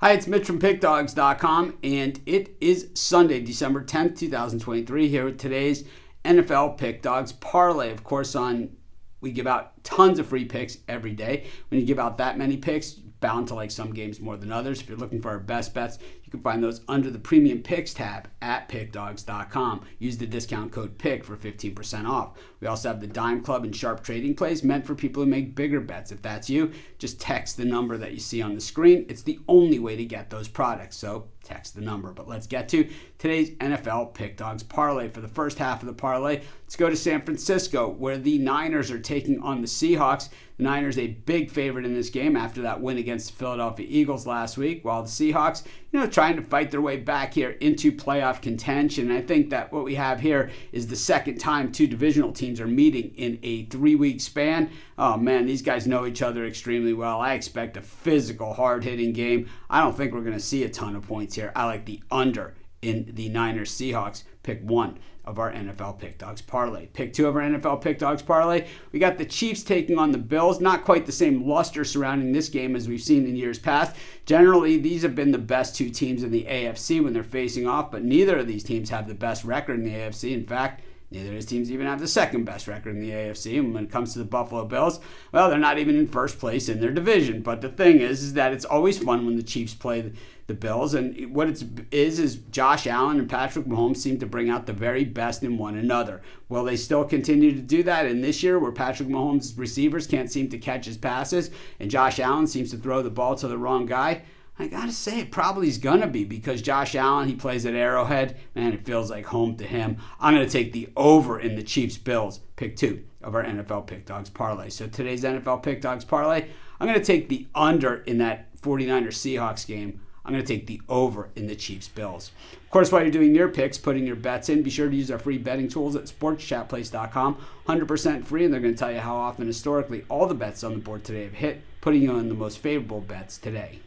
Hi, it's Mitch from PickDawgz.com, and it is Sunday, December 10th, 2023, here with today's NFL Pick Dawgz Parlay. Of course, on we give out tons of free picks every day. When you give out that many picks, bound to like some games more than others. If you're looking for our best bets, you can find those under the premium picks tab at pickdawgz.com. Use the discount code PICK for 15% off. We also have the Dime Club and Sharp Trading Plays meant for people who make bigger bets. If that's you, just text the number that you see on the screen. It's the only way to get those products. So text the number. But let's get to today's NFL Pick Dawgz parlay. For the first half of the parlay, let's go to San Francisco, where the Niners are taking on the Seahawks. The Niners a big favorite in this game after that win against the Philadelphia Eagles last week, while the Seahawks, you know, trying to fight their way back here into playoff contention. I think that what we have here is the second time two divisional teams are meeting in a three-week span. Oh man, these guys know each other extremely well. I expect a physical, hard-hitting game. I don't think we're going to see a ton of points here. I like the under in the Niners Seahawks. Pick one of our NFL Pick Dawgz parlay. Pick two of our NFL Pick Dawgz parlay. We got the Chiefs taking on the Bills. Not quite the same luster surrounding this game as we've seen in years past. Generally, these have been the best two teams in the AFC when they're facing off, but neither of these teams have the best record in the AFC. In fact, Neither of these teams even have the second best record in the AFC. And when it comes to the Buffalo Bills, well, they're not even in first place in their division. But the thing is, is that it's always fun when the Chiefs play the Bills. And what it is is is Josh Allen and Patrick Mahomes seem to bring out the very best in one another. Will they still continue to do that in this year, where Patrick Mahomes' receivers can't seem to catch his passes and Josh Allen seems to throw the ball to the wrong guy? I gotta say, it probably is gonna be because Josh Allen, he plays at Arrowhead, man, it feels like home to him. I'm gonna take the over in the Chiefs Bills, pick two of our NFL Pick Dawgz parlay. So today's NFL Pick Dawgz parlay, I'm gonna take the under in that 49ers Seahawks game. I'm going to take the over in the Chiefs Bills. Of course, while you're doing your picks, putting your bets in, be sure to use our free betting tools at sportschatplace.com. 100% free, and they're going to tell you how often historically all the bets on the board today have hit, putting you on the most favorable bets today.